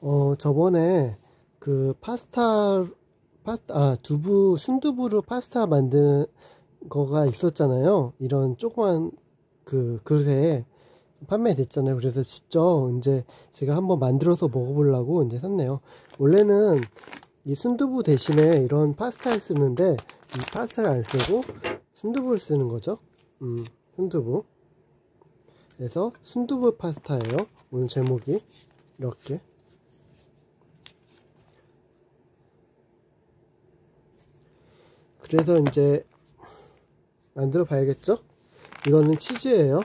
어, 저번에 그 파스타, 파스타, 아, 두부, 순두부로 파스타 만드는 거가 있었잖아요. 이런 조그만 그 그릇에 판매됐잖아요. 그래서 직접 이제 제가 한번 만들어서 먹어보려고 이제 샀네요. 원래는 이 순두부 대신에 이런 파스타를 쓰는데 이 파스타를 안 쓰고 순두부를 쓰는 거죠. 음, 순두부. 그래서 순두부 파스타예요. 오늘 제목이 이렇게. 그래서 이제 만들어 봐야겠죠? 이거는 치즈예요.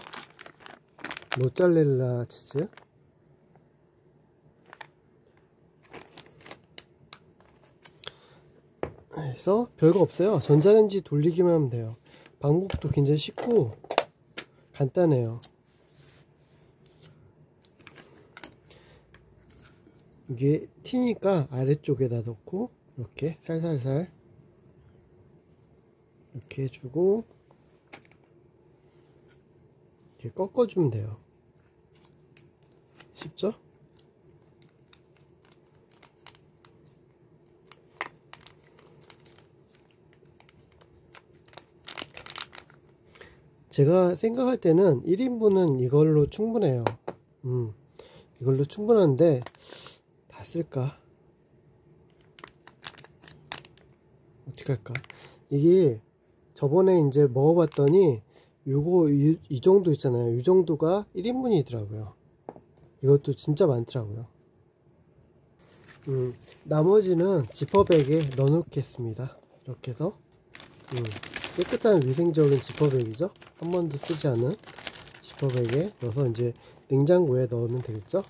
모짜렐라 치즈. 해서 별거 없어요. 전자레인지 돌리기만 하면 돼요. 방법도 굉장히 쉽고 간단해요. 이게 티니까 아래쪽에다 넣고 이렇게 살살살 이렇게 해주고 이렇게 꺾어주면 돼요. 쉽죠? 제가 생각할 때는 1인분은 이걸로 충분해요. 음, 이걸로 충분한데 다 쓸까? 어떻게 할까? 이게 저번에 이제 먹어봤더니 요거 이, 이 정도 있잖아요. 이 정도가 1인분이더라고요. 이것도 진짜 많더라고요. 음, 나머지는 지퍼백에 넣어 놓겠습니다. 이렇게 해서 음, 깨끗한 위생적인 지퍼백이죠. 한 번도 쓰지 않은 지퍼백에 넣어서 이제 냉장고에 넣으면 되겠죠.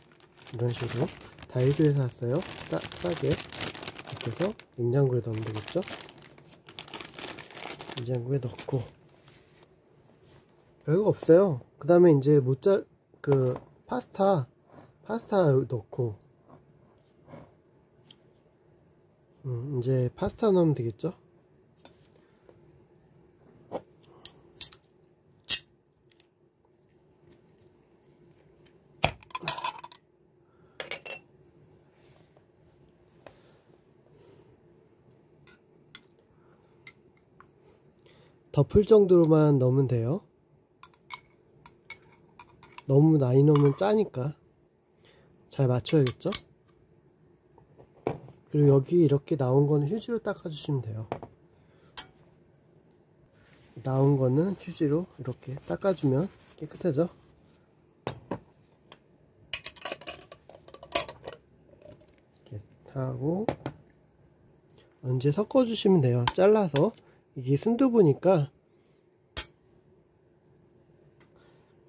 이런 식으로 다이소에서 샀어요. 싸, 싸게 이렇게 해서 냉장고에 넣으면 되겠죠. 냉장고에 넣고 별거 없어요. 그 다음에 이제 모짜 그 파스타 파스타 넣고 음, 이제 파스타 넣으면 되겠죠. 덮을 정도로만 넣으면 돼요. 너무 많이 넣으면 짜니까 잘 맞춰야겠죠? 그리고 여기 이렇게 나온 거는 휴지로 닦아주시면 돼요. 나온 거는 휴지로 이렇게 닦아주면 깨끗해져. 이렇게 하고 언제 섞어주시면 돼요. 잘라서 이게 순두부니까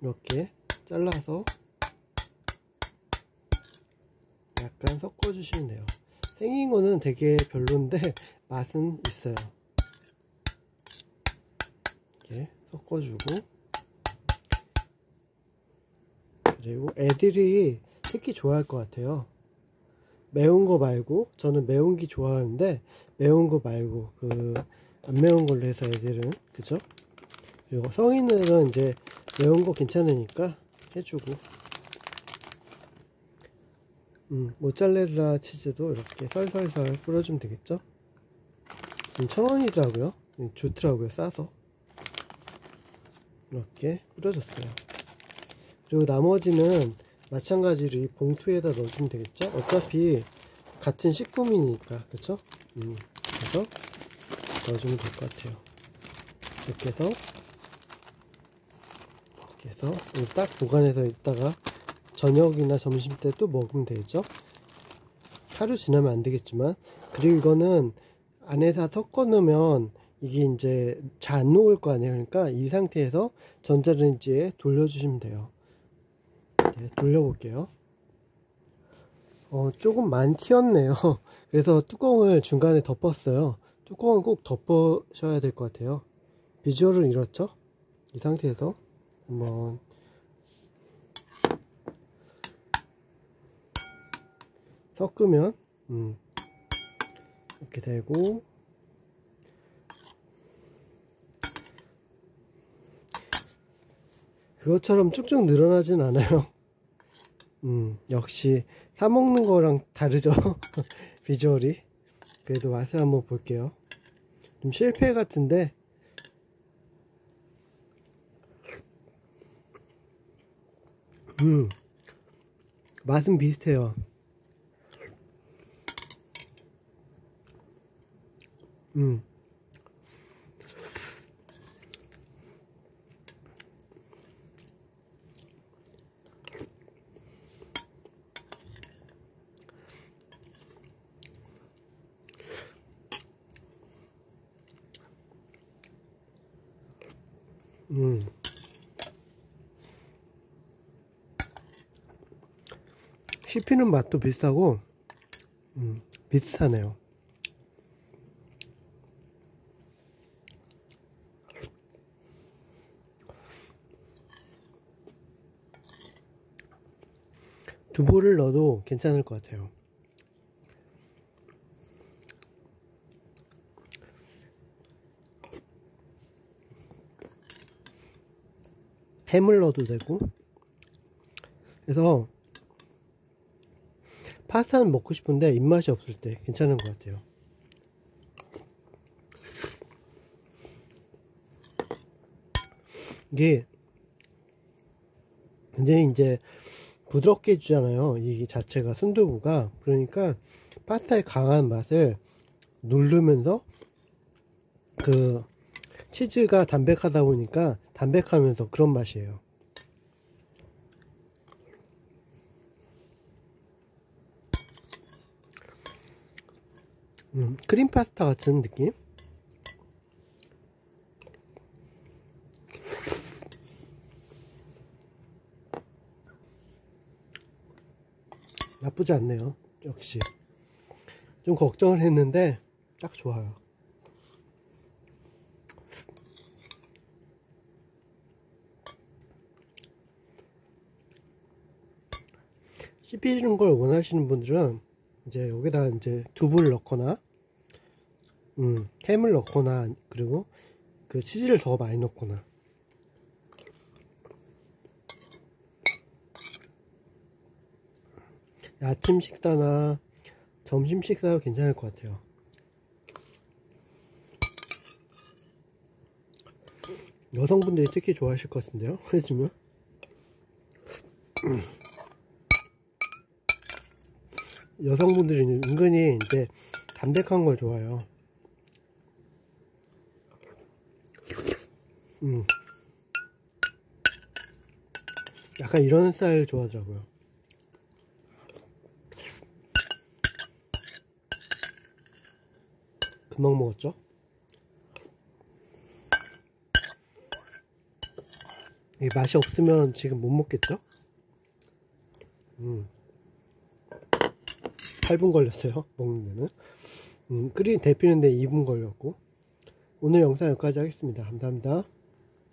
이렇게 잘라서 약간 섞어주시면 돼요. 생긴 거는 되게 별론데 맛은 있어요. 이렇게 섞어주고 그리고 애들이 특히 좋아할 것 같아요. 매운 거 말고 저는 매운 게 좋아하는데 매운 거 말고 그 안 매운 걸로 해서 애들은 그죠? 그리고 성인들은 이제 매운 거 괜찮으니까 해주고 음, 모짜렐라 치즈도 이렇게 설설설 뿌려주면 되겠죠? 음, 천원이더라고요. 음, 좋더라고요. 싸서 이렇게 뿌려줬어요. 그리고 나머지는 마찬가지로 이 봉투에다 넣어주면 되겠죠? 어차피 같은 식품이니까 그쵸? 음, 그래서 넣어주면 될 것 같아요. 이렇게 해서 이렇게 해서 딱 보관해서 있다가 저녁이나 점심 때 또 먹으면 되죠. 하루 지나면 안 되겠지만 그리고 이거는 안에다 섞어 놓으면 이게 이제 잘 안 녹을 거 아니에요. 그러니까 이 상태에서 전자레인지에 돌려주시면 돼요. 네, 돌려볼게요. 어, 조금 많이 튀었네요. 그래서 뚜껑을 중간에 덮었어요. 뚜껑은 꼭 덮으셔야 될 것 같아요. 비주얼은 이렇죠? 이 상태에서 한번 섞으면 음, 이렇게 되고 그것처럼 쭉쭉 늘어나진 않아요 음, 역시 사 먹는 거랑 다르죠. 비주얼이. 그래도 맛을 한번 볼게요. 좀 실패 같은데 음 맛은 비슷해요. 음. 음. 씹히는 맛도 비슷하고 음, 비슷하네요. 두부를 넣어도 괜찮을 것 같아요. 햄을 넣어도 되고. 그래서 파스타는 먹고 싶은데 입맛이 없을 때 괜찮은 것 같아요. 이게 굉장히 이제 부드럽게 해주잖아요. 이 자체가 순두부가. 그러니까 파스타의 강한 맛을 누르면서 그 치즈가 담백하다 보니까 담백하면서 그런 맛이에요. 음, 크림 파스타 같은 느낌? 나쁘지 않네요. 역시. 좀 걱정을 했는데 딱 좋아요. 씹히는 걸 원하시는 분들은 이제 여기다 이제 두부를 넣거나 음, 햄을 넣거나 그리고 그 치즈를 더 많이 넣거나 아침 식사나 점심 식사도 괜찮을 것 같아요. 여성분들이 특히 좋아하실 것 같은데요? 해주면 여성분들이 은근히 이제 담백한 걸 좋아해요. 음. 약간 이런 스타일 좋아하더라고요. 금방 먹었죠? 이 맛이 없으면 지금 못 먹겠죠? 음. 8분 걸렸어요 먹는 데는. 음, 끓이 데피는데 2분 걸렸고. 오늘 영상 여기까지 하겠습니다. 감사합니다